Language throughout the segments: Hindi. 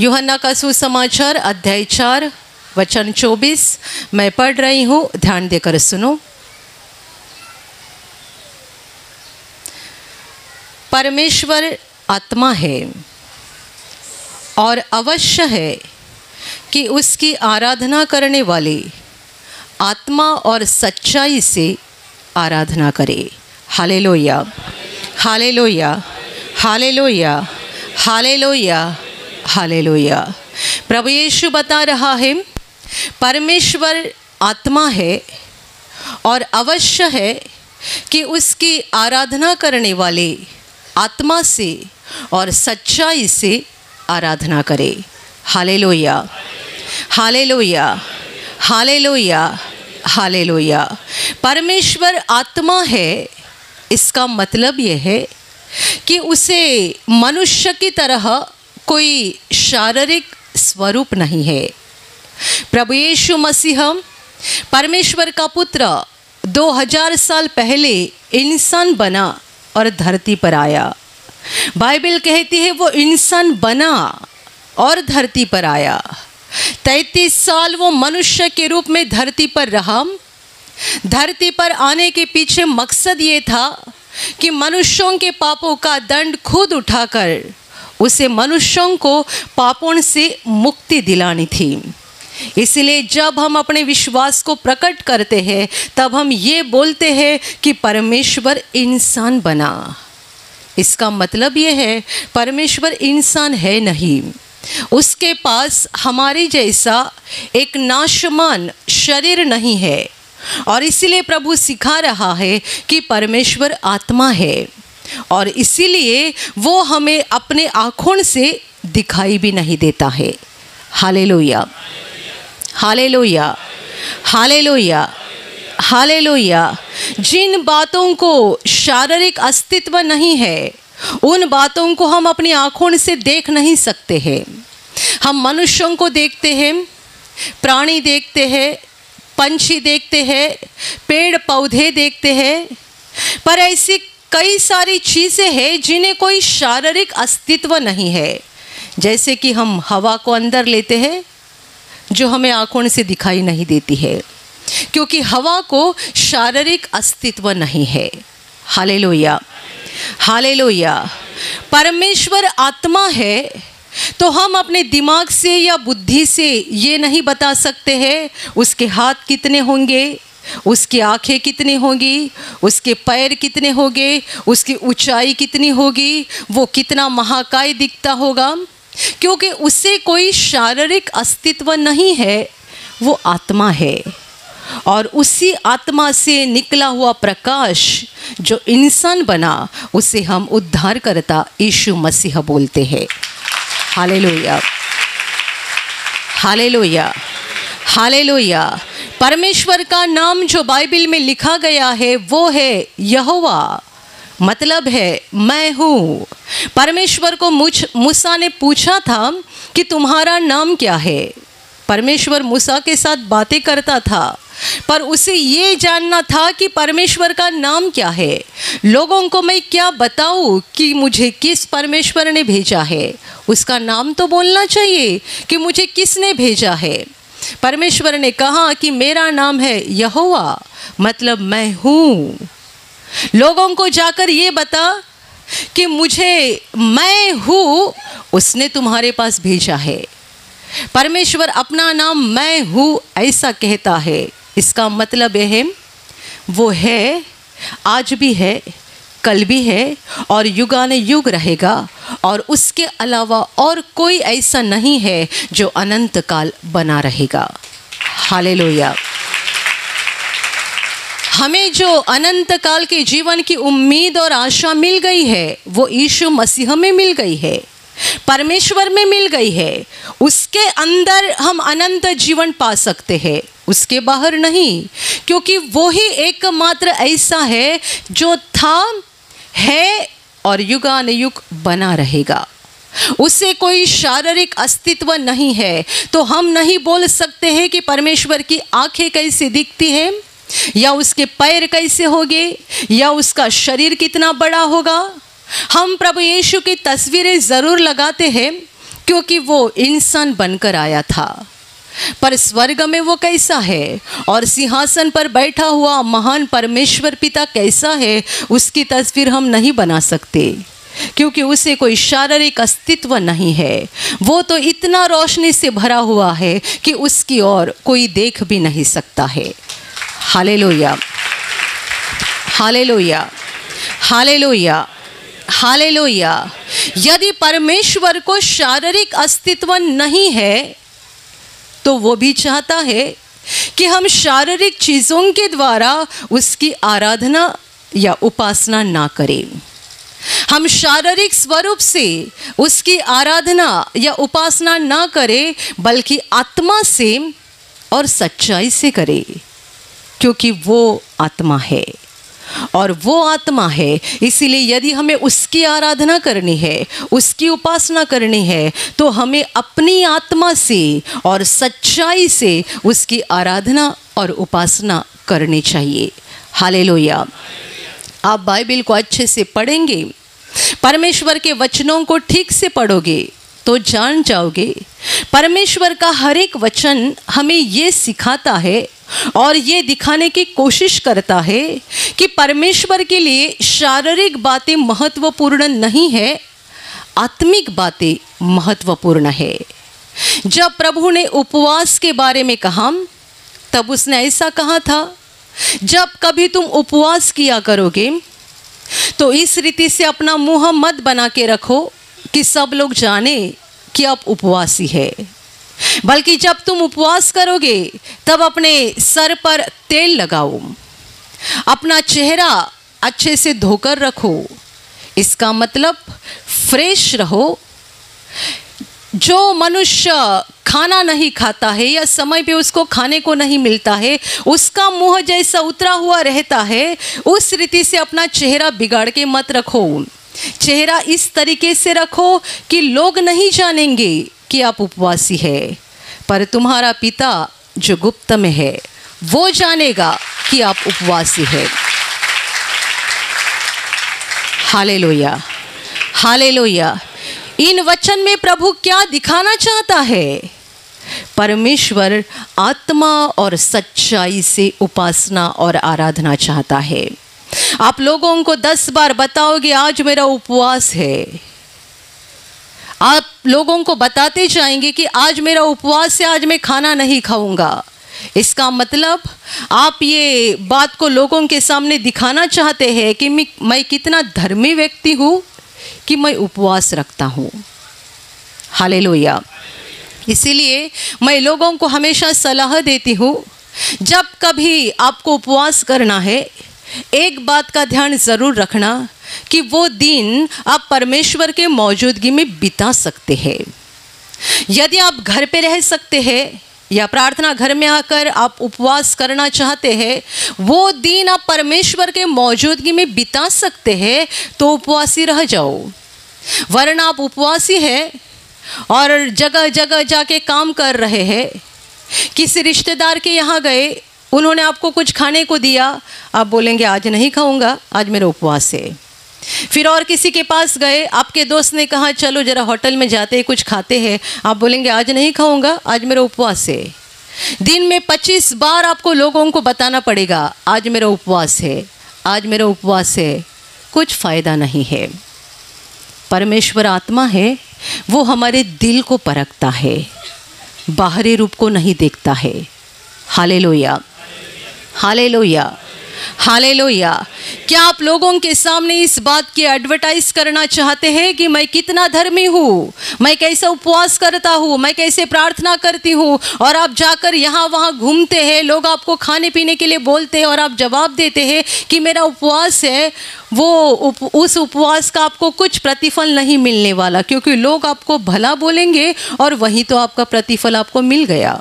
यूहन्ना का सुसमाचार, अध्याय चार, वचन चौबीस। मैं पढ़ रही हूँ, ध्यान देकर सुनो। परमेश्वर आत्मा है और अवश्य है कि उसकी आराधना करने वाले आत्मा और सच्चाई से आराधना करे। Hallelujah. Hallelujah. Hallelujah. Hallelujah. Hallelujah प्रभु यीशु बता रहा है, परमेश्वर आत्मा है और अवश्य है कि उसकी आराधना करने वाले आत्मा से और सच्चाई से आराधना करे। हालेलुया हालेलुया हालेलुया हालेलुया परमेश्वर आत्मा है, इसका मतलब यह है कि उसे मनुष्य की तरह कोई शारीरिक स्वरूप नहीं है। प्रभु यीशु मसीह, परमेश्वर का पुत्र 2000 साल पहले इंसान बना और धरती पर आया। बाइबल कहती है, वो इंसान बना और धरती पर आया। तैतीस साल वो मनुष्य के रूप में धरती पर रहा। धरती पर आने के पीछे मकसद ये था कि मनुष्यों के पापों का दंड खुद उठाकर उसे मनुष्यों को पापों से मुक्ति दिलानी थी। इसलिए जब हम अपने विश्वास को प्रकट करते हैं, तब हम ये बोलते हैं कि परमेश्वर इंसान बना। इसका मतलब ये है, परमेश्वर इंसान है नहीं। उसके पास हमारे जैसा एक नाशमान शरीर नहीं है। और इसलिए प्रभु सिखा रहा है कि परमेश्वर आत्मा है। और इसीलिए वो हमें अपने आँखों से दिखाई भी नहीं देता है। हाले लोहिया हाले लोहिया हाले हालेलुया। हाले हालेलुया। जिन बातों को शारीरिक अस्तित्व नहीं है, उन बातों को हम अपनी आँखों से देख नहीं सकते हैं। हम मनुष्यों को देखते हैं, प्राणी देखते हैं, पंछी देखते हैं पेड़ पौधे देखते हैं, पर ऐसी कई सारी चीज़ें हैं जिन्हें कोई शारीरिक अस्तित्व नहीं है। जैसे कि हम हवा को अंदर लेते हैं, जो हमें आँखों से दिखाई नहीं देती है। क्योंकि हवा को शारीरिक अस्तित्व नहीं है। हाले लोहिया हाले लोहिया परमेश्वर आत्मा है तो हम अपने दिमाग से या बुद्धि से ये नहीं बता सकते हैं, उसके हाथ कितने होंगे। उसकी आँखें कितनी होंगी, उसके पैर कितने होंगे, उसकी ऊंचाई कितनी होगी, वो कितना महाकाय दिखता होगा? क्योंकि उसे कोई शारीरिक अस्तित्व नहीं है, वो आत्मा है। और उसी आत्मा से निकला हुआ प्रकाश जो इंसान बना, उसे हम उद्धार करता यीशु मसीह बोलते हैं। हाले लोहिया हाले हालेलुया। हालेलुया। परमेश्वर का नाम जो बाइबल में लिखा गया है, वो है यहोवा। मतलब है, मैं हूँ। परमेश्वर को मुझ, मूसा ने पूछा था कि तुम्हारा नाम क्या है? परमेश्वर मूसा के साथ बातें करता था, पर उसे ये जानना था कि परमेश्वर का नाम क्या है। लोगों को मैं क्या बताऊँ कि मुझे किस परमेश्वर ने भेजा है? उसका नाम तो बोलना चाहिए कि मुझे किसने भेजा है? परमेश्वर ने कहा कि मेरा नाम है यहोवा मतलब मैं हूँ। लोगों को जाकर ये बता कि मुझे, मैं हूँ, उसने तुम्हारे पास भेजा है। परमेश्वर अपना नाम मैं हूँ ऐसा कहता है। इसका मतलब यह है, वो है, आज भी है कल भी है और युगान युग रहेगा और उसके अलावा और कोई ऐसा नहीं है जो अनंत काल बना रहेगा। हालेलुया। हमें जो अनंत काल के जीवन की उम्मीद और आशा मिल गई है, वो यीशु मसीह में मिल गई है, परमेश्वर में मिल गई है। उसके अंदर हम अनंत जीवन पा सकते हैं, उसके बाहर नहीं, क्योंकि वो ही एकमात्र ऐसा है जो था है और युगान युग बना रहेगा। उसे कोई शारीरिक अस्तित्व नहीं है। तो हम नहीं बोल सकते हैं कि परमेश्वर की आँखें कैसे दिखती हैं, या उसके पैर कैसे होंगे, या उसका शरीर कितना बड़ा होगा। हम प्रभु यीशु की तस्वीरें ज़रूर लगाते हैं, क्योंकि वो इंसान बनकर आया था। पर स्वर्ग में वो कैसा है? और सिंहासन पर बैठा हुआ महान परमेश्वर पिता कैसा है? उसकी तस्वीर हम नहीं बना सकते, क्योंकि उसे कोई शारीरिक अस्तित्व नहीं है। वो तो इतना रोशनी से भरा हुआ है कि उसकी ओर कोई देख भी नहीं सकता है। हाले लोहिया हाले लोहिया हाले लोहिया हाले लोहिया यदि परमेश्वर को शारीरिक अस्तित्व नहीं है तो वो भी चाहता है कि हम शारीरिक चीज़ों के द्वारा उसकी आराधना या उपासना ना करें। हम शारीरिक स्वरूप से उसकी आराधना या उपासना ना करें, बल्कि आत्मा से और सच्चाई से करें, क्योंकि वो आत्मा है। और वो आत्मा है, इसीलिए यदि हमें उसकी आराधना करनी है, उसकी उपासना करनी है तो हमें अपनी आत्मा से और सच्चाई से उसकी आराधना और उपासना करनी चाहिए। हालेलुया। आप बाइबिल को अच्छे से पढ़ेंगे, परमेश्वर के वचनों को ठीक से पढ़ोगे तो जान जाओगे। परमेश्वर का हर एक वचन हमें ये सिखाता है और ये दिखाने की कोशिश करता है कि परमेश्वर के लिए शारीरिक बातें महत्वपूर्ण नहीं है, आत्मिक बातें महत्वपूर्ण है। जब प्रभु ने उपवास के बारे में कहा, तब उसने ऐसा कहा था, जब कभी तुम उपवास किया करोगे तो इस रीति से अपना मुँह मत बना के रखो कि सब लोग जाने कि आप उपवासी है। बल्कि जब तुम उपवास करोगे, तब अपने सर पर तेल लगाओ। अपना चेहरा अच्छे से धोकर रखो। इसका मतलब फ्रेश रहो। जो मनुष्य खाना नहीं खाता है या समय पे उसको खाने को नहीं मिलता है, उसका मुँह जैसा उतरा हुआ रहता है, उस रीति से अपना चेहरा बिगाड़ के मत रखो। चेहरा इस तरीके से रखो कि लोग नहीं जानेंगे कि आप उपवासी है। पर तुम्हारा पिता जो गुप्त में है, वो जानेगा कि आप उपवासी है। हाले लोहिया हाले लोहिया इन वचन में प्रभु क्या दिखाना चाहता है? परमेश्वर आत्मा और सच्चाई से उपासना और आराधना चाहता है। आप लोगों को दस बार बताओगे, आज मेरा उपवास है। आप लोगों को बताते जाएँगे कि आज मेरा उपवास है, आज मैं खाना नहीं खाऊँगा। इसका मतलब आप ये बात को लोगों के सामने दिखाना चाहते हैं कि मैं कितना धर्मी व्यक्ति हूँ कि मैं उपवास रखता हूँ। हाले इसीलिए मैं लोगों को हमेशा सलाह देती हूँ, जब कभी आपको उपवास करना है एक बात का ध्यान ज़रूर रखना कि वो दिन आप परमेश्वर के मौजूदगी में बिता सकते हैं। यदि आप घर पे रह सकते हैं या प्रार्थना घर में आकर आप उपवास करना चाहते हैं, वो दिन आप परमेश्वर के मौजूदगी में बिता सकते हैं तो उपवासी रह जाओ। वरना आप उपवासी है और जगह जगह जाके काम कर रहे हैं। किसी रिश्तेदार के यहाँ गए उन्होंने आपको कुछ खाने को दिया। आप बोलेंगे, आज नहीं खाऊँगा, आज मेरा उपवास है। फिर और किसी के पास गए। आपके दोस्त ने कहा, चलो ज़रा होटल में जाते हैं, कुछ खाते हैं। आप बोलेंगे, आज नहीं खाऊँगा, आज मेरा उपवास है। दिन में पच्चीस बार आपको लोगों को बताना पड़ेगा, आज मेरा उपवास है, आज मेरा उपवास है। कुछ फ़ायदा नहीं है। परमेश्वर आत्मा है, वो हमारे दिल को परखता है, बाहरी रूप को नहीं देखता है। हाले लोहिया हाले लोहिया हाले क्या आप लोगों के सामने इस बात की एडवर्टाइज करना चाहते हैं कि मैं कितना धर्मी हूँ? मैं कैसे उपवास करता हूँ? मैं कैसे प्रार्थना करती हूँ? और आप जाकर यहाँ वहाँ घूमते हैं लोग आपको खाने पीने के लिए बोलते हैं और आप जवाब देते हैं कि मेरा उपवास है वो उप, उस उपवास का आपको कुछ प्रतिफल नहीं मिलने वाला क्योंकि लोग आपको भला बोलेंगे और वहीं तो आपका प्रतिफल आपको मिल गया।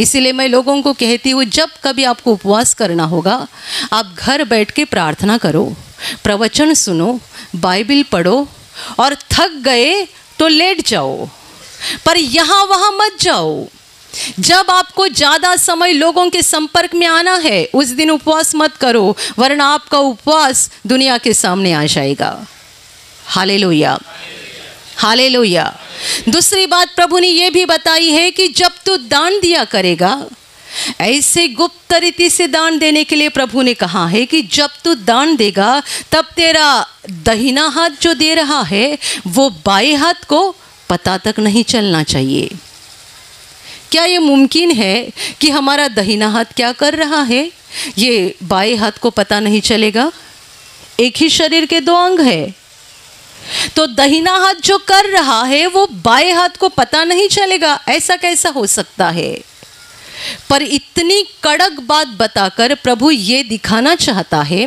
इसीलिए मैं लोगों को कहती हूँ, जब कभी आपको उपवास करना होगा, आप घर बैठ के प्रार्थना करो, प्रवचन सुनो, बाइबिल पढ़ो और थक गए तो लेट जाओ, पर यहाँ वहाँ मत जाओ। जब आपको ज़्यादा समय लोगों के संपर्क में आना है, उस दिन उपवास मत करो, वरना आपका उपवास दुनिया के सामने आ जाएगा। हाले लोहिया हाले दूसरी बात प्रभु ने यह भी बताई है कि जब तू दान दिया करेगा, ऐसे गुप्त रीति से दान देने के लिए प्रभु ने कहा है कि जब तू दान देगा, तब तेरा दहिना हाथ जो दे रहा है, वो बाएँ हाथ को पता तक नहीं चलना चाहिए। क्या ये मुमकिन है कि हमारा दहिना हाथ क्या कर रहा है? ये बाएँ हाथ को पता नहीं चलेगा। एक ही शरीर के दो अंग है। तो दहिना हाथ जो कर रहा है, वो बाएँ हाथ को पता नहीं चलेगा। ऐसा कैसा हो सकता है? पर इतनी कड़क बात बताकर प्रभु ये दिखाना चाहता है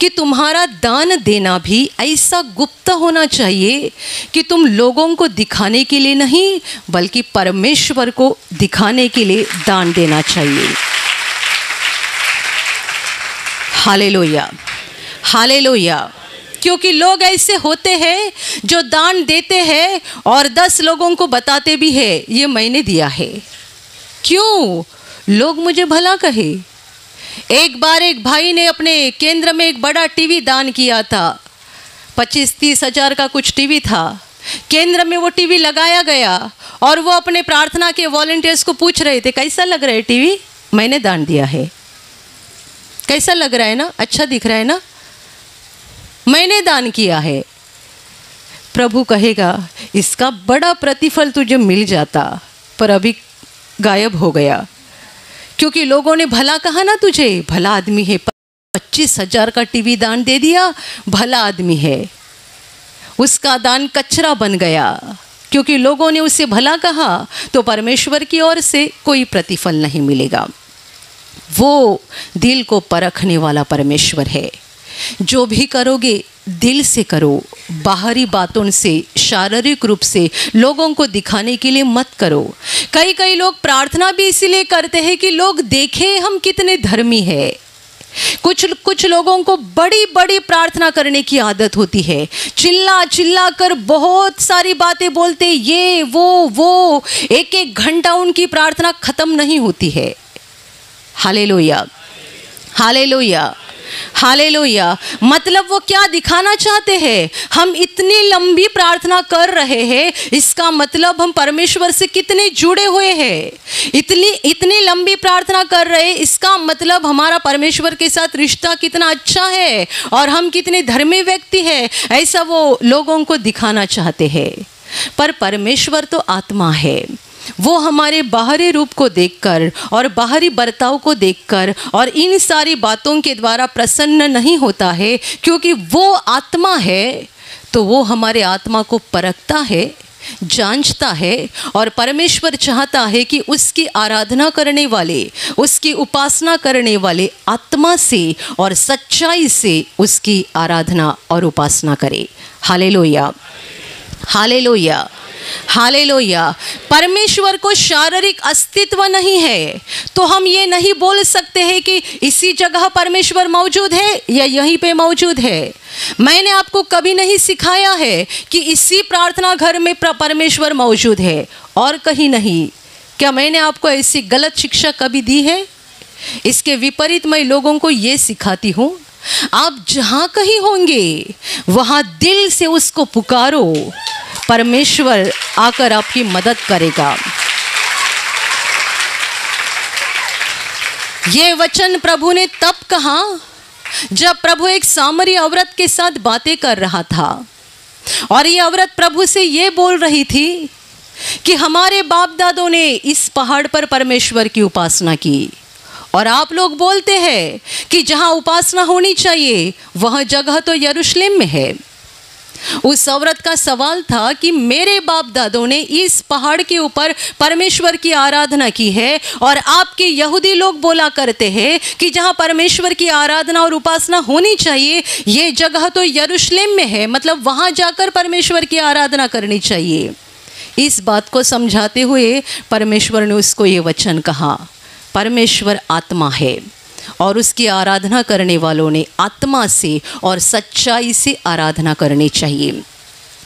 कि तुम्हारा दान देना भी ऐसा गुप्त होना चाहिए कि तुम लोगों को दिखाने के लिए नहीं, बल्कि परमेश्वर को दिखाने के लिए दान देना चाहिए। हाले लोया हाले लोया क्योंकि लोग ऐसे होते हैं जो दान देते हैं और दस लोगों को बताते भी है, ये मैंने दिया है। क्यों? लोग मुझे भला कहे। एक बार एक भाई ने अपने केंद्र में एक बड़ा टीवी दान किया था। पच्चीस तीस हज़ार का कुछ टीवी था। केंद्र में वो टीवी लगाया गया और वो अपने प्रार्थना के वॉलेंटियर्स को पूछ रहे थे, कैसा लग रहा है टीवी? मैंने दान दिया है। कैसा लग रहा है ना? अच्छा दिख रहा है ना? मैंने दान किया है। प्रभु कहेगा, इसका बड़ा प्रतिफल तुझे मिल जाता, पर अभी गायब हो गया। क्योंकि लोगों ने, भला कहा ना तुझे, भला आदमी है, पच्चीस हज़ार का टीवी दान दे दिया, भला आदमी है। उसका दान कचरा बन गया। क्योंकि लोगों ने उसे भला कहा तो परमेश्वर की ओर से कोई प्रतिफल नहीं मिलेगा। वो दिल को परखने वाला परमेश्वर है। जो भी करोगे, दिल से करो, बाहरी बातों से, शारीरिक रूप से, लोगों को दिखाने के लिए मत करो। कई कई लोग प्रार्थना भी इसीलिए करते हैं कि लोग देखें हम कितने धर्मी है। कुछ कुछ लोगों को बड़ी बड़ी प्रार्थना करने की आदत होती है। चिल्ला चिल्ला कर बहुत सारी बातें बोलते, ये, वो वो। एक एक घंटा उनकी प्रार्थना खत्म नहीं होती है। हाले लोहिया हाले लोहिया हालेलुया। मतलब वो क्या दिखाना चाहते हैं? हम इतनी लंबी प्रार्थना कर रहे हैं, इसका मतलब हम परमेश्वर से कितने जुड़े हुए हैं? इतनी इतनी लंबी प्रार्थना कर रहे इसका मतलब हमारा परमेश्वर के साथ रिश्ता कितना अच्छा है और हम कितने धर्मी व्यक्ति हैं, ऐसा वो लोगों को दिखाना चाहते हैं। पर परमेश्वर तो आत्मा है। वो हमारे बाहरी रूप को देखकर और बाहरी बर्ताव को देखकर और इन सारी बातों के द्वारा प्रसन्न नहीं होता है, क्योंकि वो आत्मा है तो वो हमारे आत्मा को परखता है, जांचता है और परमेश्वर चाहता है कि उसकी आराधना करने वाले, उसकी उपासना करने वाले आत्मा से और सच्चाई से उसकी आराधना और उपासना करे। हाले लोहिया हाले लोहिया हालेलुया। परमेश्वर को शारीरिक अस्तित्व नहीं है तो हम ये नहीं बोल सकते हैं कि इसी जगह परमेश्वर मौजूद है या यहीं पे मौजूद है। मैंने आपको कभी नहीं सिखाया है कि इसी प्रार्थना घर में परमेश्वर मौजूद है, और कहीं नहीं। क्या मैंने आपको ऐसी गलत शिक्षा कभी दी है? इसके विपरीत मैं लोगों को ये सिखाती हूँ, आप जहाँ कहीं होंगे, वहाँ दिल से उसको पुकारो। परमेश्वर आकर आपकी मदद करेगा। ये वचन प्रभु ने तब कहा, जब प्रभु एक सामरी औरत के साथ बातें कर रहा था। और ये औरत प्रभु से ये बोल रही थी कि हमारे बाप दादों ने इस पहाड़ पर परमेश्वर की उपासना की। और आप लोग बोलते हैं कि जहाँ उपासना होनी चाहिए, वह जगह तो यरूशलेम में है। उस औरत का सवाल था कि मेरे बाप दादों ने इस पहाड़ के ऊपर परमेश्वर की आराधना की है और आपके यहूदी लोग बोला करते हैं कि जहाँ परमेश्वर की आराधना और उपासना होनी चाहिए, ये जगह तो यरूशलेम में है मतलब वहाँ जाकर परमेश्वर की आराधना करनी चाहिए। इस बात को समझाते हुए परमेश्वर ने उसको ये वचन कहा, परमेश्वर आत्मा है। और उसकी आराधना करने वालों ने आत्मा से और सच्चाई से आराधना करनी चाहिए।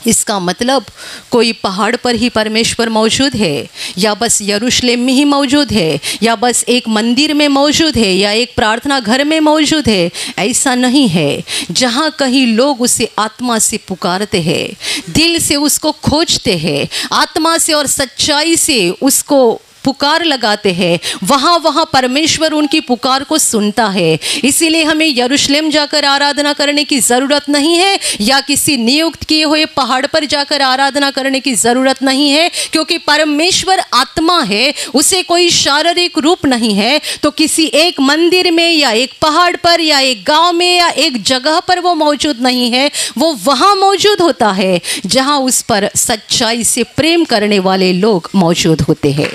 इसका मतलब कोई पहाड़ पर ही परमेश्वर मौजूद है, या बस यरूशलेम में ही मौजूद है, या बस एक मंदिर में मौजूद है, या एक प्रार्थना घर में मौजूद है, ऐसा नहीं है। जहाँ कहीं लोग उसे आत्मा से पुकारते हैं, दिल से उसको खोजते हैं, आत्मा से और सच्चाई से उसको पुकार लगाते हैं। वहाँ वहाँ परमेश्वर उनकी पुकार को सुनता है। इसीलिए हमें यरूशलेम जाकर आराधना करने की ज़रूरत नहीं है, या किसी नियुक्त किए हुए पहाड़ पर जाकर आराधना करने की ज़रूरत नहीं है, क्योंकि परमेश्वर आत्मा है, उसे कोई शारीरिक रूप नहीं है। तो किसी एक मंदिर में, या एक पहाड़ पर, या एक गाँव में, या एक जगह पर वो मौजूद नहीं है। वो वहाँ मौजूद होता है, जहाँ उस पर सच्चाई से प्रेम करने वाले लोग मौजूद होते हैं।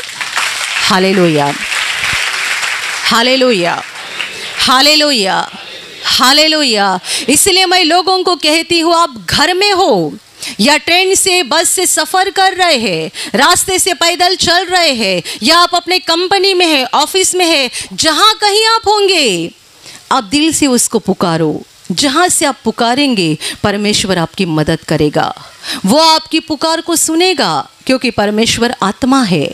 हालेलुया हालेलुया हालेलुया हालेलुया इसलिए मैं लोगों को कहती हूँ, आप घर में हो या ट्रेन से, बस से सफ़र कर रहे हैं, रास्ते से पैदल चल रहे हैं, या आप अपने कंपनी में है, ऑफ़िस में है, जहाँ कहीं आप होंगे, आप दिल से उसको पुकारो। जहाँ से आप पुकारेंगे, परमेश्वर आपकी मदद करेगा। वो आपकी पुकार को सुनेगा, क्योंकि परमेश्वर आत्मा है।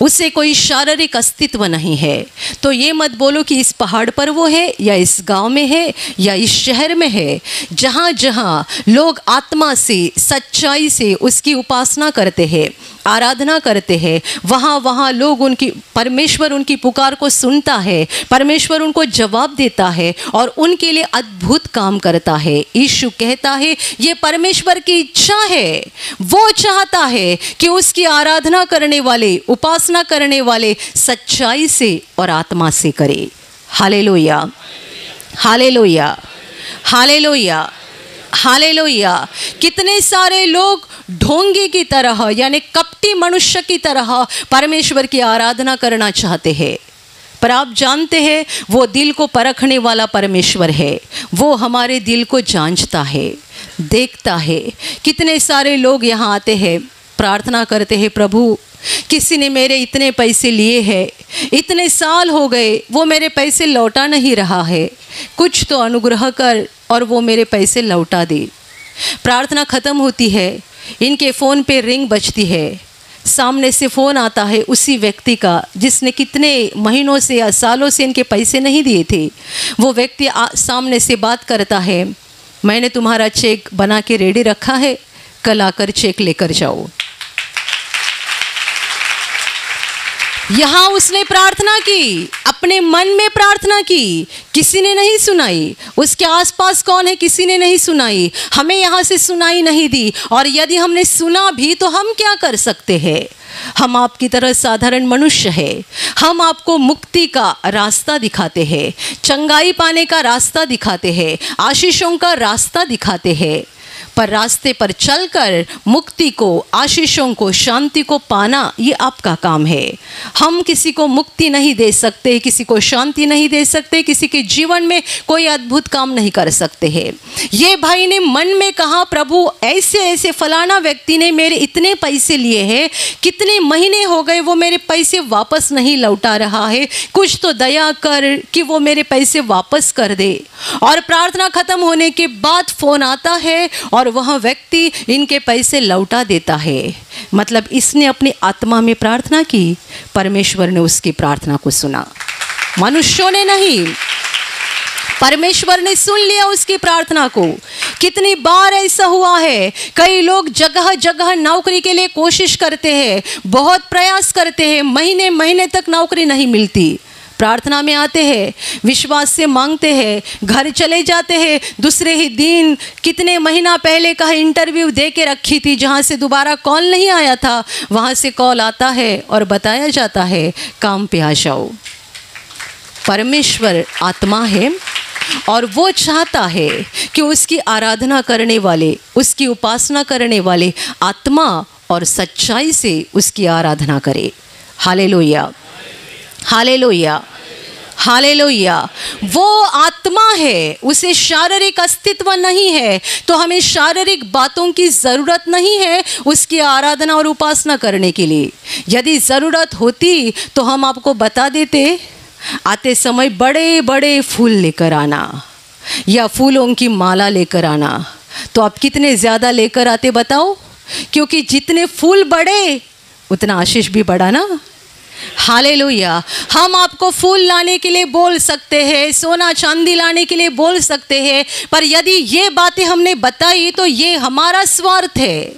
उसे कोई शारीरिक अस्तित्व नहीं है। तो ये मत बोलो कि इस पहाड़ पर वो है, या इस गाँव में है, या इस शहर में है। जहाँ जहाँ लोग आत्मा से, सच्चाई से उसकी उपासना करते हैं आराधना करते हैं। वहाँ वहाँ लोग उनकी, परमेश्वर उनकी पुकार को सुनता है, परमेश्वर उनको जवाब देता है और उनके लिए अद्भुत काम करता है। यीशु कहता है, ये परमेश्वर की इच्छा है। वो चाहता है कि उसकी आराधना करने वाले, उपासना करने वाले सच्चाई से और आत्मा से करे। हाले लोहिया हाले लोहिया हाले लोहिया हालेलुया। कितने सारे लोग ढोंगी की तरह, यानी कपटी मनुष्य की तरह परमेश्वर की आराधना करना चाहते हैं। पर आप जानते हैं, वो दिल को परखने वाला परमेश्वर है। वो हमारे दिल को जांचता है, देखता है। कितने सारे लोग यहाँ आते हैं, प्रार्थना करते हैं, प्रभु, किसी ने मेरे इतने पैसे लिए हैं, इतने साल हो गए, वो मेरे पैसे लौटा नहीं रहा है। कुछ तो अनुग्रह कर और वो मेरे पैसे लौटा दे। प्रार्थना ख़त्म होती है। इनके फ़ोन पे रिंग बजती है। सामने से फ़ोन आता है उसी व्यक्ति का, जिसने कितने महीनों से या सालों से इनके पैसे नहीं दिए थे। वो व्यक्ति सामने से बात करता है, मैंने तुम्हारा चेक बना के रेडी रखा है, कल आकर चेक लेकर जाओ। यहाँ उसने प्रार्थना की, अपने मन में प्रार्थना की, किसी ने नहीं सुनाई। उसके आसपास कौन है, किसी ने नहीं सुनाई। हमें यहाँ से सुनाई नहीं दी, और यदि हमने सुना भी तो हम क्या कर सकते हैं? हम आपकी तरह साधारण मनुष्य है। हम आपको मुक्ति का रास्ता दिखाते हैं, चंगाई पाने का रास्ता दिखाते हैं, आशीषों का रास्ता दिखाते हैं। पर रास्ते पर चलकर मुक्ति को, आशीषों को, शांति को पाना ये आपका काम है। हम किसी को मुक्ति नहीं दे सकते, किसी को शांति नहीं दे सकते, किसी के जीवन में कोई अद्भुत काम नहीं कर सकते हैं। ये भाई ने मन में कहा, प्रभु, ऐसे ऐसे फलाना व्यक्ति ने मेरे इतने पैसे लिए हैं, कितने महीने हो गए वो मेरे पैसे वापस नहीं लौटा रहा है। कुछ तो दया कर कि वो मेरे पैसे वापस कर दे। और प्रार्थना खत्म होने के बाद फ़ोन आता है और और वह व्यक्ति इनके पैसे लौटा देता है। मतलब इसने अपनी आत्मा में प्रार्थना की, परमेश्वर ने उसकी प्रार्थना को सुना। मनुष्यों ने नहीं, परमेश्वर ने सुन लिया उसकी प्रार्थना को। कितनी बार ऐसा हुआ है, कई लोग जगह जगह नौकरी के लिए कोशिश करते हैं, बहुत प्रयास करते हैं महीने महीने तक नौकरी नहीं मिलती। प्रार्थना में आते हैं, विश्वास से मांगते हैं, घर चले जाते हैं। दूसरे ही दिन, कितने महीना पहले का इंटरव्यू दे के रखी थी, जहाँ से दोबारा कॉल नहीं आया था, वहाँ से कॉल आता है और बताया जाता है, काम पे आ जाओ। परमेश्वर आत्मा है और वो चाहता है कि उसकी आराधना करने वाले, उसकी उपासना करने वाले आत्मा और सच्चाई से उसकी आराधना करे। हाले लोहिया हाले लोहिया हाले वो आत्मा है, उसे शारीरिक अस्तित्व नहीं है तो हमें शारीरिक बातों की ज़रूरत नहीं है उसकी आराधना और उपासना करने के लिए। यदि ज़रूरत होती तो हम आपको बता देते, आते समय बड़े बड़े फूल लेकर आना, या फूलों की माला लेकर आना। तो आप कितने ज़्यादा लेकर आते बताओ? क्योंकि जितने फूल बढ़े उतना आशीष भी बढ़ा ना। हाले हम आपको फूल लाने के लिए बोल सकते हैं, सोना चांदी लाने के लिए बोल सकते हैं, पर यदि ये बातें हमने बताई तो ये हमारा स्वार्थ है।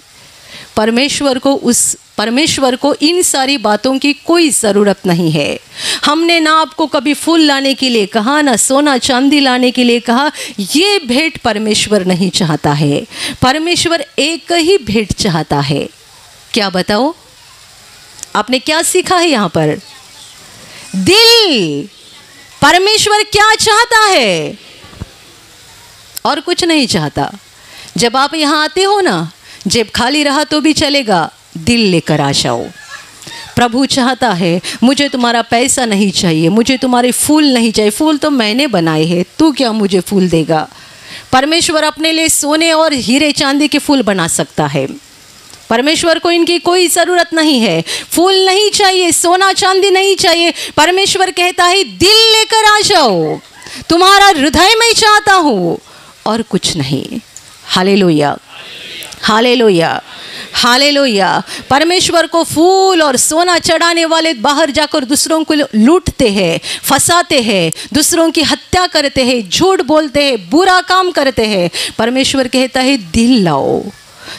परमेश्वर को उस, परमेश्वर को इन सारी बातों की कोई ज़रूरत नहीं है। हमने ना आपको कभी फूल लाने के लिए कहा, ना सोना चांदी लाने के लिए कहा, ये भेंट परमेश्वर नहीं चाहता है। परमेश्वर एक ही भेंट चाहता है। क्या बताओ आपने क्या सीखा है यहाँ पर? दिल परमेश्वर क्या चाहता है? और कुछ नहीं चाहता। जब आप यहाँ आते हो ना, जेब खाली रहा तो भी चलेगा। दिल लेकर आ जाओ। प्रभु चाहता है, मुझे तुम्हारा पैसा नहीं चाहिए, मुझे तुम्हारे फूल नहीं चाहिए। फूल तो मैंने बनाए हैं, तू क्या मुझे फूल देगा? परमेश्वर अपने लिए सोने और हीरे चांदी के फूल बना सकता है। परमेश्वर को इनकी कोई ज़रूरत नहीं है। फूल नहीं चाहिए, सोना चांदी नहीं चाहिए, परमेश्वर कहता है, दिल लेकर आ जाओ। तुम्हारा हृदय में चाहता हूँ और कुछ नहीं। हाले लोहिया हाले लोहिया हाले लोहिया परमेश्वर को फूल और सोना चढ़ाने वाले बाहर जाकर दूसरों को लूटते हैं, फंसाते हैं, दूसरों की हत्या करते हैं, झूठ बोलते हैं, बुरा काम करते हैं। परमेश्वर कहता है, दिल लाओ।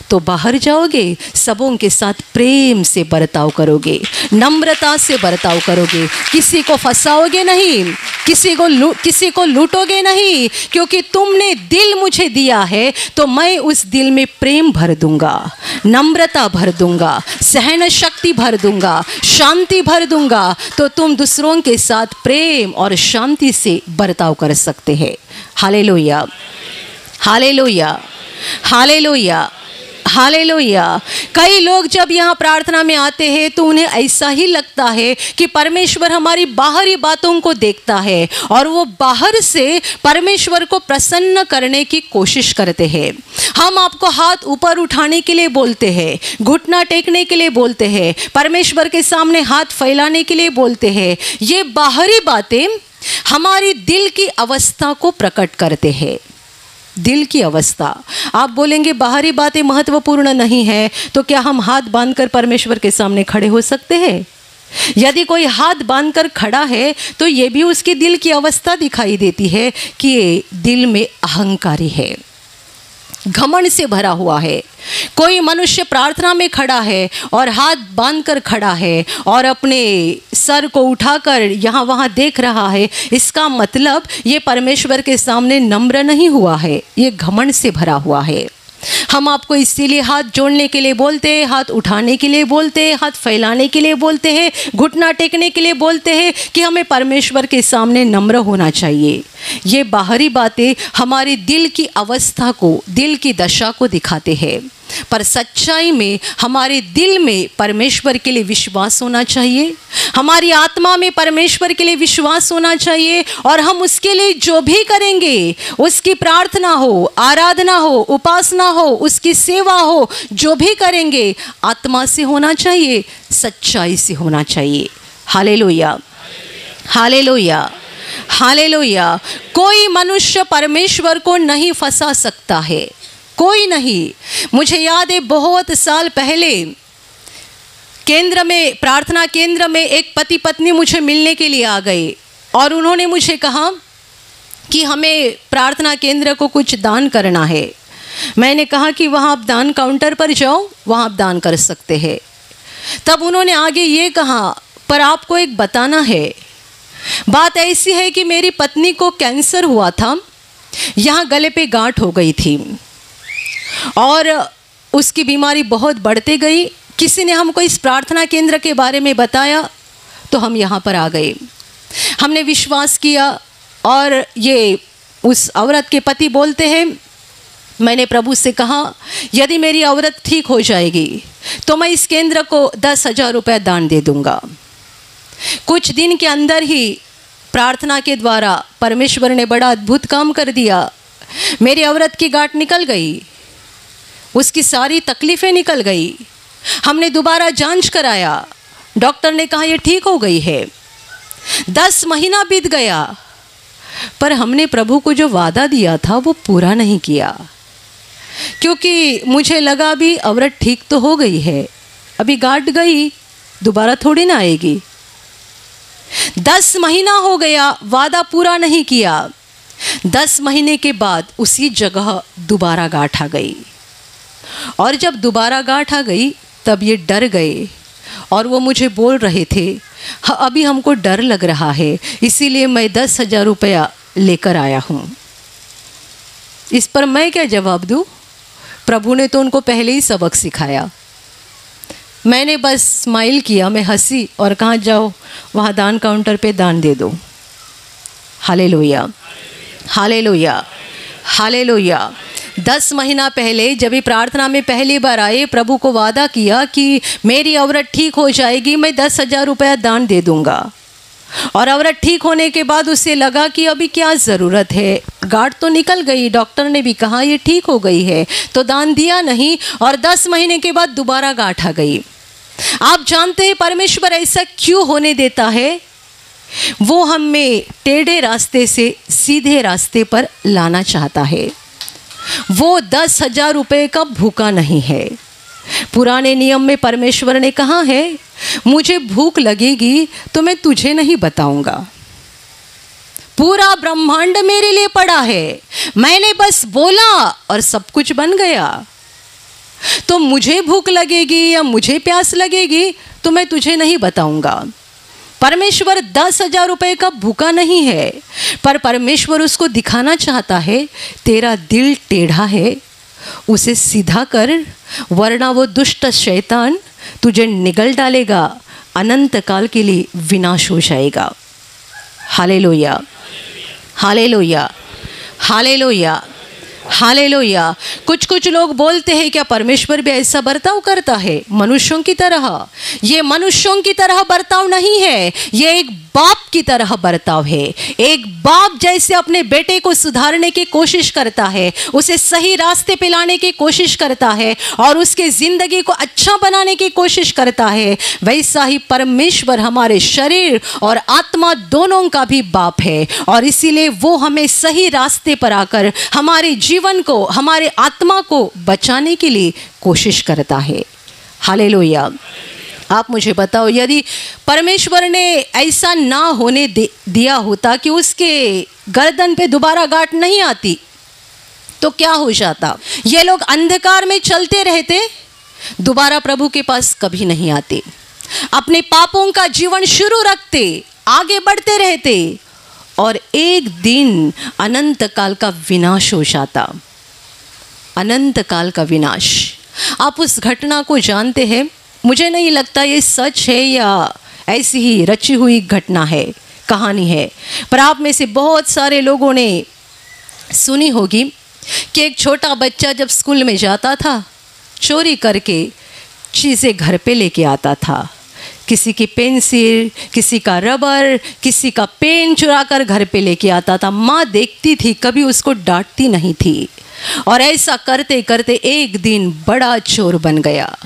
तो बाहर जाओगे, सबों के साथ प्रेम से बर्ताव करोगे, नम्रता से बर्ताव करोगे। किसी को फंसाओगे नहीं, किसी को किसी को लूटोगे नहीं, क्योंकि तुमने दिल मुझे दिया है तो मैं उस दिल में प्रेम भर दूँगा, नम्रता भर दूँगा सहन शक्ति भर दूँगा, शांति भर दूँगा तो तुम दूसरों के साथ प्रेम और शांति से बर्ताव कर सकते हैं। हाले लोहिया हाले लोहिया हाले लोहिया हालेलुया। कई लोग जब यहाँ प्रार्थना में आते हैं तो उन्हें ऐसा ही लगता है कि परमेश्वर हमारी बाहरी बातों को देखता है और वो बाहर से परमेश्वर को प्रसन्न करने की कोशिश करते हैं। हम आपको हाथ ऊपर उठाने के लिए बोलते हैं, घुटना टेकने के लिए बोलते हैं, परमेश्वर के सामने हाथ फैलाने के लिए बोलते हैं। ये बाहरी बातें हमारी दिल की अवस्था को प्रकट करते हैं। दिल की अवस्था। आप बोलेंगे, बाहरी बातें महत्वपूर्ण नहीं है तो क्या हम हाथ बांधकर परमेश्वर के सामने खड़े हो सकते हैं? यदि कोई हाथ बांधकर खड़ा है तो ये भी उसकी दिल की अवस्था दिखाई देती है कि दिल में अहंकारी है। घमंड से भरा हुआ है। कोई मनुष्य प्रार्थना में खड़ा है और हाथ बांधकर खड़ा है और अपने सर को उठाकर यहाँ वहाँ देख रहा है, इसका मतलब ये परमेश्वर के सामने नम्र नहीं हुआ है, ये घमंड से भरा हुआ है। हम आपको इसीलिए हाथ जोड़ने के लिए बोलते हैं, हाथ उठाने के लिए बोलते हैं, हाथ फैलाने के लिए बोलते हैं, घुटना टेकने के लिए बोलते हैं कि हमें परमेश्वर के सामने नम्र होना चाहिए। ये बाहरी बातें हमारे दिल की अवस्था को, दिल की दशा को दिखाते हैं। पर सच्चाई में हमारे दिल में परमेश्वर के लिए विश्वास होना चाहिए। हमारी आत्मा में परमेश्वर के लिए विश्वास होना चाहिए और हम उसके लिए जो भी करेंगे, उसकी प्रार्थना हो, आराधना हो, उपासना हो, उसकी सेवा हो, जो भी करेंगे, आत्मा से होना चाहिए, सच्चाई से होना चाहिए। हाले लोहिया हाले लोहिया हाले लोहिया कोई मनुष्य परमेश्वर को नहीं फंसा सकता है। कोई नहीं। मुझे याद है, बहुत साल पहले केंद्र में, प्रार्थना केंद्र में एक पति पत्नी मुझे मिलने के लिए आ गए और उन्होंने मुझे कहा कि हमें प्रार्थना केंद्र को कुछ दान करना है। मैंने कहा कि वहाँ आप दान काउंटर पर जाओ, वहाँ आप दान कर सकते हैं। तब उन्होंने आगे ये कहा, पर आपको एक बताना है। बात ऐसी है कि मेरी पत्नी को कैंसर हुआ था, यहाँ गले पे गांठ हो गई थी। और उसकी बीमारी बहुत बढ़ते गई। किसी ने हमको इस प्रार्थना केंद्र के बारे में बताया तो हम यहाँ पर आ गए। हमने विश्वास किया और ये उस औरत के पति बोलते हैं, मैंने प्रभु से कहा, यदि मेरी औरत ठीक हो जाएगी तो मैं इस केंद्र को दस हज़ार रुपये दान दे दूँगा। कुछ दिन के अंदर ही प्रार्थना के द्वारा परमेश्वर ने बड़ा अद्भुत काम कर दिया। मेरी औरत की गांठ निकल गई। उसकी सारी तकलीफ़ें निकल गई। हमने दोबारा जाँच कराया। डॉक्टर ने कहा, ये ठीक हो गई है। दस महीना बीत गया, पर हमने प्रभु को जो वादा दिया था, वो पूरा नहीं किया। क्योंकि मुझे लगा भी औरत ठीक तो हो गई है। अभी गाट गई, दोबारा थोड़ी ना आएगी। दस महीना हो गया, वादा पूरा नहीं किया। दस महीने के बाद उसी जगह दोबारा गाठ आ गई। और जब दोबारा गाठ आ गई, तब ये डर गए और वो मुझे बोल रहे थे हाँ अभी हमको डर लग रहा है, इसीलिए मैं दस हज़ार रुपया लेकर आया हूँ। इस पर मैं क्या जवाब दूँ? प्रभु ने तो उनको पहले ही सबक सिखाया। मैंने बस स्माइल किया, मैं हँसी और कहाँ, जाओ, वहाँ दान काउंटर पे दान दे दो। हाले लोहिया हाले लोहिया हाले लोहिया दस महीना पहले जब ये प्रार्थना में पहली बार आए, प्रभु को वादा किया कि मेरी औरत ठीक हो जाएगी, मैं दस हज़ार रुपया दान दे दूँगा। और औरत ठीक होने के बाद उसे लगा कि अभी क्या ज़रूरत है। गार्ड तो निकल गई, डॉक्टर ने भी कहा, ये ठीक हो गई है। तो दान दिया नहीं, और दस महीने के बाद दोबारा गांठ आ गई। आप जानते हैं, परमेश्वर ऐसा क्यों होने देता है? वो हमें टेढ़े रास्ते से सीधे रास्ते पर लाना चाहता है। वो दस हज़ार रुपये का भूखा नहीं है। पुराने नियम में परमेश्वर ने कहा है, मुझे भूख लगेगी तो मैं तुझे नहीं बताऊँगा। पूरा ब्रह्मांड मेरे लिए पड़ा है। मैंने बस बोला और सब कुछ बन गया। तो मुझे भूख लगेगी या मुझे प्यास लगेगी तो मैं तुझे नहीं बताऊँगा। परमेश्वर दस हज़ार रुपये का भूखा नहीं है, पर परमेश्वर उसको दिखाना चाहता है, तेरा दिल टेढ़ा है, उसे सीधा कर, वरना वो दुष्ट शैतान तुझे निगल डालेगा, अनंत काल के लिए विनाश हो जाएगा। हाले लोहिया हाले लोहिया हाले लोहिया हाले कुछ कुछ लोग बोलते हैं, क्या परमेश्वर भी ऐसा बर्ताव करता है? मनुष्यों की तरह। ये मनुष्यों की तरह बर्ताव नहीं है। ये एक बाप की तरह बर्ताव है। एक बाप जैसे अपने बेटे को सुधारने की कोशिश करता है, उसे सही रास्ते पे लाने की कोशिश करता है और उसके ज़िंदगी को अच्छा बनाने की कोशिश करता है, वैसा ही परमेश्वर हमारे शरीर और आत्मा दोनों का भी बाप है और इसीलिए वो हमें सही रास्ते पर आकर हमारे जीवन को, हमारे आत्मा को बचाने के लिए कोशिश करता है। हाले आप मुझे बताओ, यदि परमेश्वर ने ऐसा ना होने दिया होता कि उसके गर्दन पे दोबारा गांठ नहीं आती तो क्या हो जाता? ये लोग अंधकार में चलते रहते, दोबारा प्रभु के पास कभी नहीं आते। अपने पापों का जीवन शुरू रखते, आगे बढ़ते रहते और एक दिन अनंत काल का विनाश हो जाता। अनंत काल का विनाश। आप उस घटना को जानते हैं? मुझे नहीं लगता ये सच है या ऐसी ही रची हुई घटना है, कहानी है। पर आप में से बहुत सारे लोगों ने सुनी होगी कि एक छोटा बच्चा जब स्कूल में जाता था, चोरी करके चीज़ें घर पे लेके आता था। किसी की पेंसिल, किसी का रबर, किसी का पेन चुरा कर घर पे लेके आता था। माँ देखती थी, कभी उसको डांटती नहीं थी। और ऐसा करते करते एक दिन बड़ा चोर बन गया।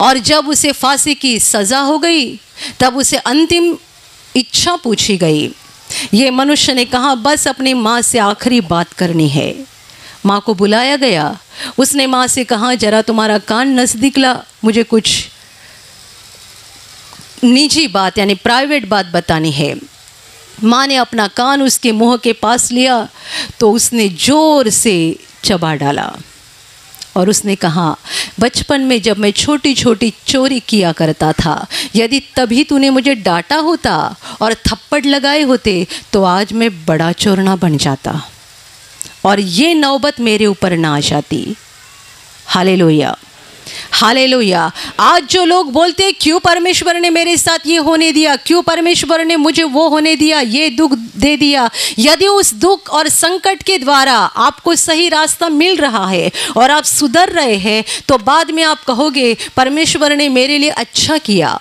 और जब उसे फांसी की सज़ा हो गई, तब उसे अंतिम इच्छा पूछी गई। ये मनुष्य ने कहा, बस अपनी माँ से आखिरी बात करनी है। माँ को बुलाया गया। उसने माँ से कहा, जरा तुम्हारा कान नज़दीक ला, मुझे कुछ निजी बात, यानी प्राइवेट बात बतानी है। माँ ने अपना कान उसके मुँह के पास लिया तो उसने ज़ोर से चबा डाला। और उसने कहा, बचपन में जब मैं छोटी छोटी चोरी किया करता था, यदि तभी तूने मुझे डांटा होता और थप्पड़ लगाए होते तो आज मैं बड़ा चोरना बन जाता। और ये नौबत मेरे ऊपर ना आ जाती। हाले लोहिया हालेलुया। आज जो लोग बोलते हैं, क्यों परमेश्वर ने मेरे साथ ये होने दिया? क्यों परमेश्वर ने मुझे वो होने दिया, ये दुख दे दिया? यदि उस दुख और संकट के द्वारा आपको सही रास्ता मिल रहा है और आप सुधर रहे हैं तो बाद में आप कहोगे, परमेश्वर ने मेरे लिए अच्छा किया।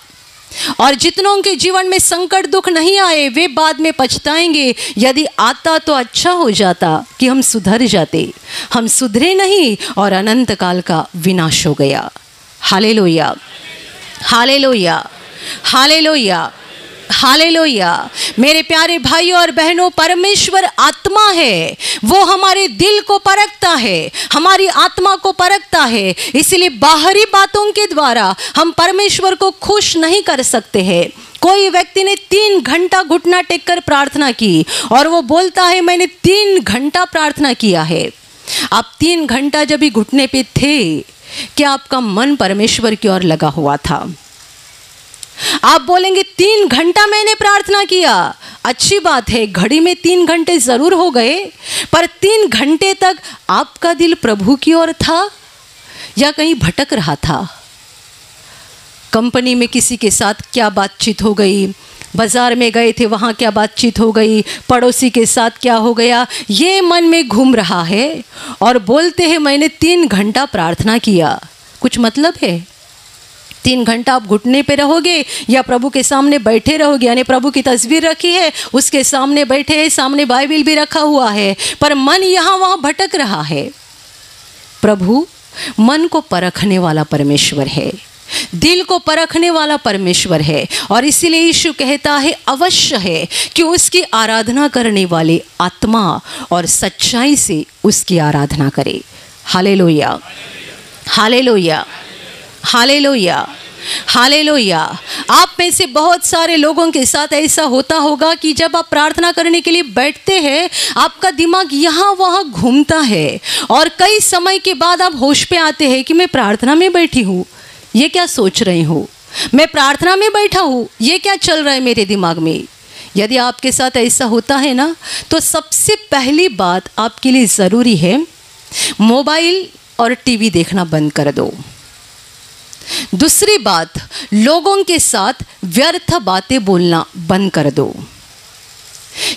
और जितनों के जीवन में संकट दुख नहीं आए, वे बाद में पछताएँगे। यदि आता तो अच्छा हो जाता कि हम सुधर जाते। हम सुधरे नहीं और अनंत काल का विनाश हो गया। हाले लोहिया हाले लोहिया हाले लोहिया हालेलुया। मेरे प्यारे भाइयों और बहनों, परमेश्वर आत्मा है। वो हमारे दिल को परखता है, हमारी आत्मा को परखता है। इसलिए बाहरी बातों के द्वारा हम परमेश्वर को खुश नहीं कर सकते हैं। कोई व्यक्ति ने तीन घंटा घुटना टेक कर प्रार्थना की और वो बोलता है, मैंने तीन घंटा प्रार्थना किया है। आप तीन घंटा जब भी घुटने पे थे, क्या आपका मन परमेश्वर की ओर लगा हुआ था? आप बोलेंगे, तीन घंटा मैंने प्रार्थना किया। अच्छी बात है, घड़ी में तीन घंटे ज़रूर हो गए, पर तीन घंटे तक आपका दिल प्रभु की ओर था या कहीं भटक रहा था? कंपनी में किसी के साथ क्या बातचीत हो गई? बाज़ार में गए थे, वहाँ क्या बातचीत हो गई? पड़ोसी के साथ क्या हो गया? ये मन में घूम रहा है और बोलते हैं, मैंने तीन घंटा प्रार्थना किया। कुछ मतलब है? तीन घंटा आप घुटने पे रहोगे या प्रभु के सामने बैठे रहोगे, यानी प्रभु की तस्वीर रखी है, उसके सामने बैठे हैं, सामने बाइबिल भी रखा हुआ है, पर मन यहाँ वहाँ भटक रहा है। प्रभु, मन को परखने वाला परमेश्वर है, दिल को परखने वाला परमेश्वर है, और इसीलिए यीशु कहता है, अवश्य है कि उसकी आराधना करने वाले आत्मा और सच्चाई से उसकी आराधना करे। हाले लोहिया हाले लोहिया हाले लोहिया हाले लोहिया आप में से बहुत सारे लोगों के साथ ऐसा होता होगा कि जब आप प्रार्थना करने के लिए बैठते हैं, आपका दिमाग यहाँ वहाँ घूमता है और कई समय के बाद आप होश पे आते हैं कि मैं प्रार्थना में बैठी हूँ। ये क्या सोच रही हूँ? मैं प्रार्थना में बैठा हूँ। ये क्या चल रहा है मेरे दिमाग में? यदि आपके साथ ऐसा होता है ना तो सबसे पहली बात आपके लिए ज़रूरी है, मोबाइल और टीवी देखना बंद कर दो। दूसरी बात, लोगों के साथ व्यर्थ बातें बोलना बंद कर दो।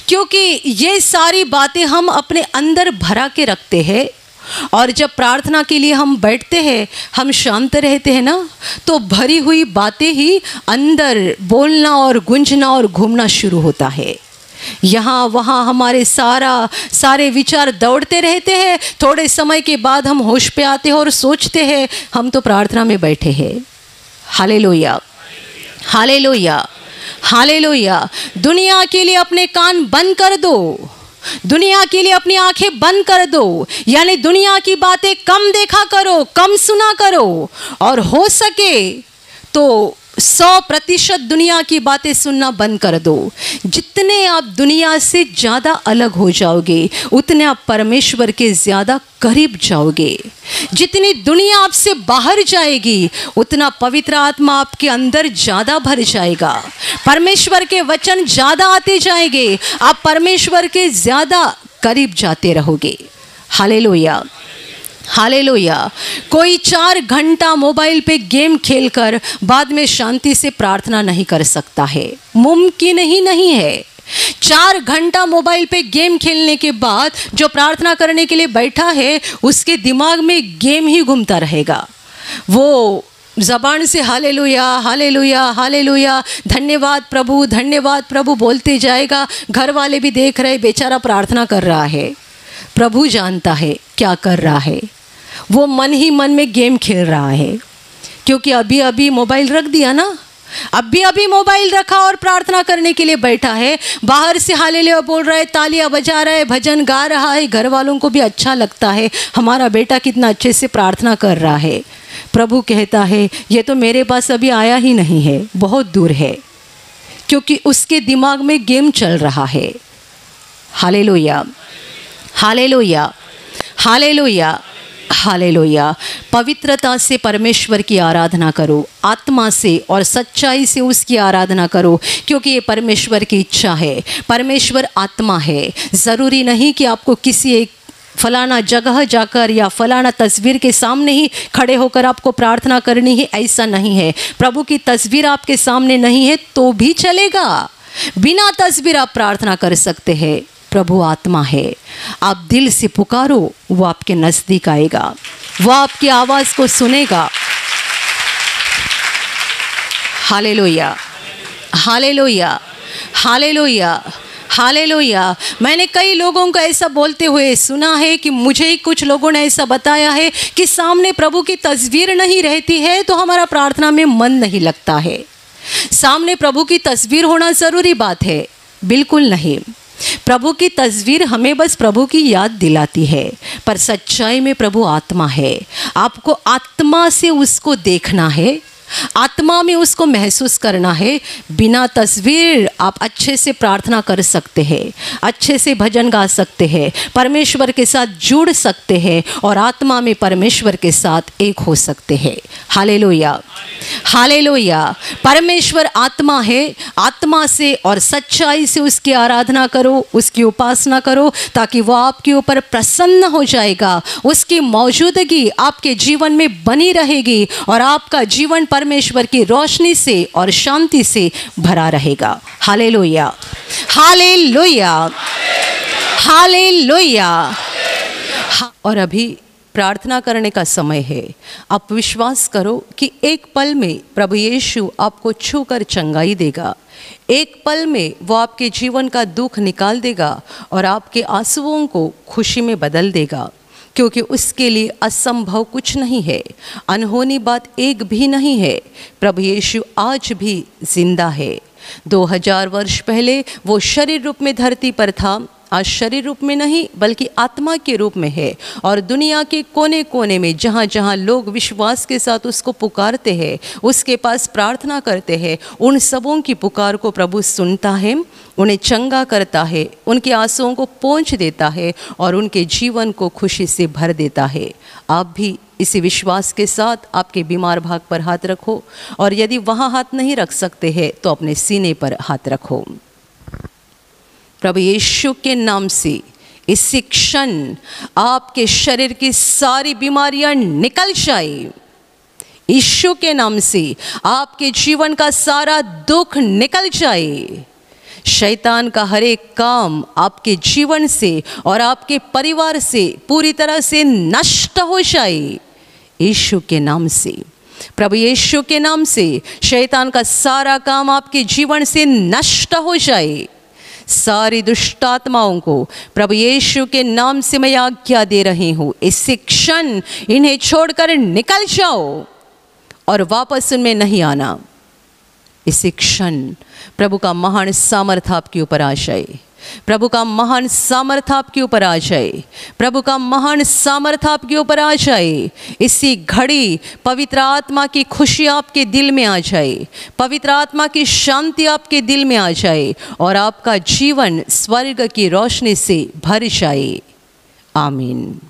क्योंकि ये सारी बातें हम अपने अंदर भरा के रखते हैं और जब प्रार्थना के लिए हम बैठते हैं, हम शांत रहते हैं ना तो भरी हुई बातें ही अंदर बोलना और गुंजना और घूमना शुरू होता है। यहाँ, वहाँ हमारे सारा, सारे विचार दौड़ते रहते हैं। थोड़े समय के बाद हम होश पे आते हैं और सोचते हैं, हम तो प्रार्थना में बैठे हैं। हाले लोहिया हाले लोहिया हाले लोहिया दुनिया के लिए अपने कान बंद कर दो। दुनिया के लिए अपनी आँखें बंद कर दो। यानी दुनिया की बातें कम देखा करो, कम सुना करो। और हो सके तो सौ प्रतिशत दुनिया की बातें सुनना बंद कर दो। जितने आप दुनिया से ज़्यादा अलग हो जाओगे, उतने आप परमेश्वर के ज़्यादा करीब जाओगे। जितनी दुनिया आपसे बाहर जाएगी, उतना पवित्र आत्मा आपके अंदर ज़्यादा भर जाएगा। परमेश्वर के वचन ज़्यादा आते जाएँगे, आप परमेश्वर के ज़्यादा करीब जाते रहोगे। हाले लोहिया हालेलुया। कोई चार घंटा मोबाइल पे गेम खेलकर बाद में शांति से प्रार्थना नहीं कर सकता है। मुमकिन ही नहीं है। चार घंटा मोबाइल पे गेम खेलने के बाद जो प्रार्थना करने के लिए बैठा है, उसके दिमाग में गेम ही घूमता रहेगा। वो जबान से हाले लोया हाले लोया हाले लोया धन्यवाद प्रभु धन्यवाद प्रभु बोलते जाएगा, घर वाले भी देख रहे, बेचारा प्रार्थना कर रहा है। प्रभु जानता है। क्या कर रहा है? वो मन ही मन में गेम खेल रहा है। क्योंकि अभी अभी मोबाइल रख दिया ना? अभी अभी मोबाइल रखा और प्रार्थना करने के लिए बैठा है। बाहर से हाले ले बोल रहा है, तालियाँ बजा रहा है, भजन गा रहा है। घर वालों को भी अच्छा लगता है। हमारा बेटा कितना अच्छे से प्रार्थना कर रहा है। प्रभु कहता है, ये तो मेरे पास अभी आया ही नहीं है। बहुत दूर है। क्योंकि उसके दिमाग में गेम चल रहा है। हाले लोहिया हाले लोहिया हाले लोहिया पवित्रता से परमेश्वर की आराधना करो, आत्मा से और सच्चाई से उसकी आराधना करो, क्योंकि ये परमेश्वर की इच्छा है। परमेश्वर आत्मा है। ज़रूरी नहीं कि आपको किसी एक फलाना जगह जाकर या फलाना तस्वीर के सामने ही खड़े होकर आपको प्रार्थना करनी है, ऐसा नहीं है। प्रभु की तस्वीर आपके सामने नहीं है तो भी चलेगा। बिना तस्वीर आप प्रार्थना कर सकते हैं। प्रभु आत्मा है। आप दिल से पुकारो, वो आपके नज़दीक आएगा। वो आपकी आवाज़ को सुनेगा। हाले लोहिया हाले लोहिया हाले लोहिया हाले लोहिया मैंने कई लोगों को ऐसा बोलते हुए सुना है कि मुझे ही कुछ लोगों ने ऐसा बताया है कि सामने प्रभु की तस्वीर नहीं रहती है तो हमारा प्रार्थना में मन नहीं लगता है। सामने प्रभु की तस्वीर होना ज़रूरी बात है। बिल्कुल नहीं। प्रभु की तस्वीर हमें बस प्रभु की याद दिलाती है, पर सच्चाई में प्रभु आत्मा है। आपको आत्मा से उसको देखना है आत्मा में उसको महसूस करना है, बिना तस्वीर आप अच्छे से प्रार्थना कर सकते हैं, अच्छे से भजन गा सकते हैं, परमेश्वर के साथ जुड़ सकते हैं और आत्मा में परमेश्वर के साथ एक हो सकते हैं। हाले लोया हाले लोया परमेश्वर आत्मा है, आत्मा से और सच्चाई से उसकी आराधना करो, उसकी उपासना करो, ताकि वह आपके ऊपर प्रसन्न हो जाएगा, उसकी मौजूदगी आपके जीवन में बनी रहेगी और आपका जीवन पर परमेश्वर की रोशनी से और शांति से भरा रहेगा। हाले लोया हाले लोया हाले लोया और अभी प्रार्थना करने का समय है। आप विश्वास करो कि एक पल में प्रभु यीशु आपको छूकर चंगाई देगा। एक पल में वो आपके जीवन का दुख निकाल देगा और आपके आंसुओं को खुशी में बदल देगा। क्योंकि उसके लिए असंभव कुछ नहीं है। अनहोनी बात एक भी नहीं है। प्रभु यीशु आज भी ज़िंदा है। 2000 वर्ष पहले वो शरीर रूप में धरती पर था। आज शरीर रूप में नहीं, बल्कि आत्मा के रूप में है। और दुनिया के कोने कोने में जहाँ जहाँ लोग विश्वास के साथ उसको पुकारते हैं, उसके पास प्रार्थना करते हैं, उन सबों की पुकार को प्रभु सुनता है, उन्हें चंगा करता है, उनके आंसुओं को पहुँच देता है और उनके जीवन को खुशी से भर देता है। आप भी इसी विश्वास के साथ आपके बीमार भाग पर हाथ रखो, और यदि वहाँ हाथ नहीं रख सकते हैं तो अपने सीने पर हाथ रखो। प्रभु यीशु के नाम से इसी क्षण आपके शरीर की सारी बीमारियाँ निकल जाए। यीशु के नाम से आपके जीवन का सारा दुख निकल जाए। शैतान का हर एक काम आपके जीवन से और आपके परिवार से पूरी तरह से नष्ट हो जाए। यीशु के नाम से, प्रभु यीशु के नाम से शैतान का सारा काम आपके जीवन से नष्ट हो जाए। सारी दुष्टात्माओं को प्रभु यीशु के नाम से मैं आज्ञा दे रही हूँ। इस क्षण इन्हें छोड़कर निकल जाओ और वापस उनमें नहीं आना। इस क्षण प्रभु का महान सामर्थ्य आपके ऊपर आ जाए। प्रभु का महान सामर्थ्य आपके ऊपर आ जाए। प्रभु का महान सामर्थ्य आपके ऊपर आ जाए। इसी घड़ी पवित्र आत्मा की खुशी आपके दिल में आ जाए। पवित्र आत्मा की शांति आपके दिल में आ जाए और आपका जीवन स्वर्ग की रोशनी से भर जाए। आमीन।